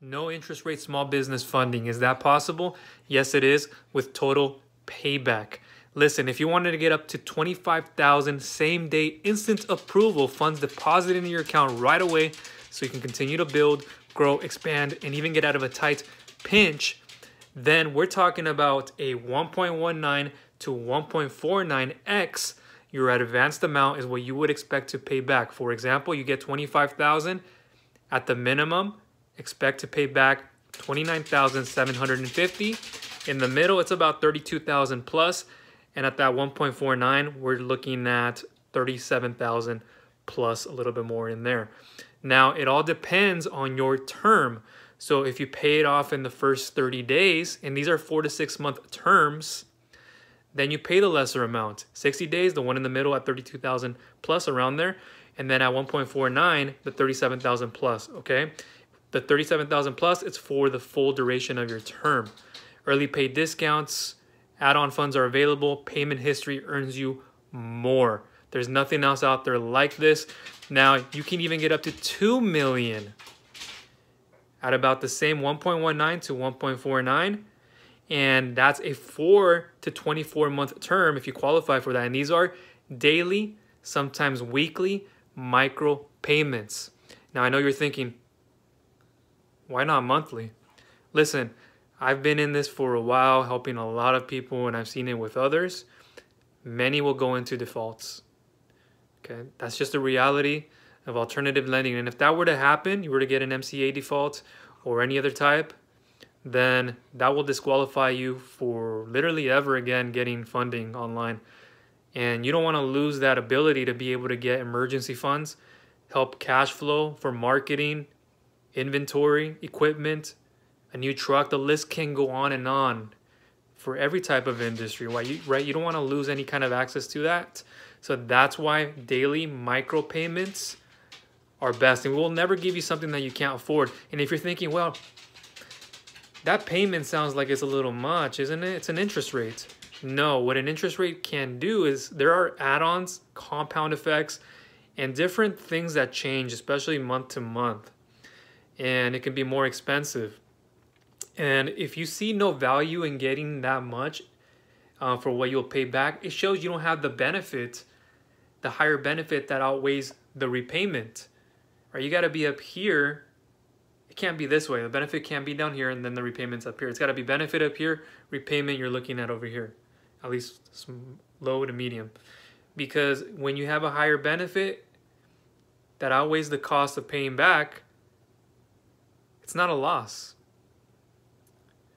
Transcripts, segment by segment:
No interest rate small business funding. Is that possible? Yes, it is with total payback. Listen, if you wanted to get up to 25,000 same day instant approval funds deposited into your account right away so you can continue to build, grow, expand, and even get out of a tight pinch, then we're talking about a 1.19 to 1.49x your advanced amount is what you would expect to pay back. For example, you get 25,000 at the minimum, expect to pay back 29,750. In the middle, it's about 32,000 plus. and at that 1.49, we're looking at 37,000 plus a little bit more in there. Now, it all depends on your term. So if you pay it off in the first 30 days, and these are four to six month terms, then you pay the lesser amount. 60 days, the one in the middle at 32,000 plus around there. And then at 1.49, the 37,000 plus, okay? The 37,000 plus, it's for the full duration of your term. Early pay discounts, add-on funds are available. Payment history earns you more. There's nothing else out there like this. Now, you can even get up to 2 million at about the same 1.19 to 1.49 and that's a 4 to 24 month term if you qualify for that and these are daily sometimes weekly micro payments now i know you're thinking why not monthly listen i've been in this for a while helping a lot of people and i've seen it with others many will go into defaults okay that's just a reality of alternative lending. And if that were to happen, you were to get an MCA default or any other type, then that will disqualify you for literally ever again getting funding online. And you don't want to lose that ability to be able to get emergency funds, help cash flow for marketing, inventory, equipment, a new truck. The list can go on and on for every type of industry, right? You, right? you don't want to lose any kind of access to that. So that's why daily micro payments are best. And we'll never give you something that you can't afford. And if you're thinking, well, that payment sounds like it's a little much, isn't it? It's an interest rate. No, what an interest rate can do is there are add-ons, compound effects, and different things that change, especially month to month. And it can be more expensive. And if you see no value in getting that much uh, for what you'll pay back, it shows you don't have the benefit, the higher benefit that outweighs the repayment right? You got to be up here. It can't be this way. The benefit can't be down here and then the repayments up here. It's got to be benefit up here, repayment you're looking at over here, at least low to medium. Because when you have a higher benefit that outweighs the cost of paying back, it's not a loss,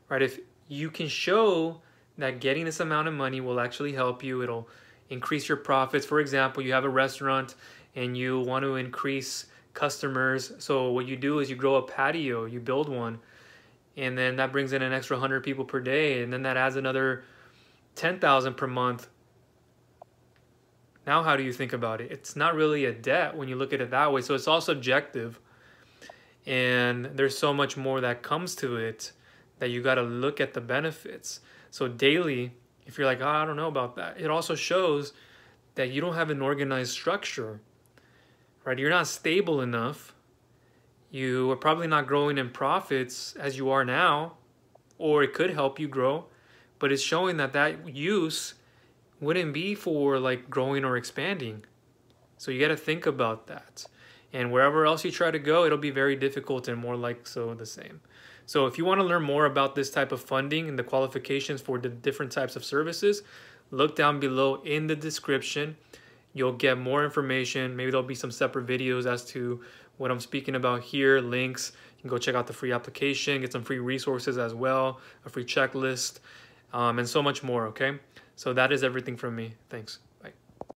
right? If you can show that getting this amount of money will actually help you, it'll increase your profits. For example, you have a restaurant and you want to increase customers. So what you do is you grow a patio, you build one, and then that brings in an extra 100 people per day, and then that adds another 10,000 per month. Now how do you think about it? It's not really a debt when you look at it that way. So it's all subjective. And there's so much more that comes to it that you got to look at the benefits. So daily, if you're like, oh, I don't know about that, it also shows that you don't have an organized structure right? You're not stable enough. You are probably not growing in profits as you are now, or it could help you grow, but it's showing that that use wouldn't be for like growing or expanding. So you got to think about that. And wherever else you try to go, it'll be very difficult and more like so the same. So if you want to learn more about this type of funding and the qualifications for the different types of services, look down below in the description you'll get more information. Maybe there'll be some separate videos as to what I'm speaking about here, links. You can go check out the free application, get some free resources as well, a free checklist, um, and so much more, okay? So that is everything from me. Thanks.